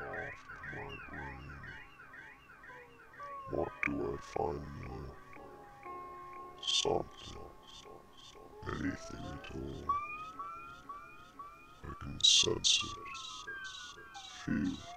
my brain. What do I find there? Something. Anything at all. I can sense it. Feel it.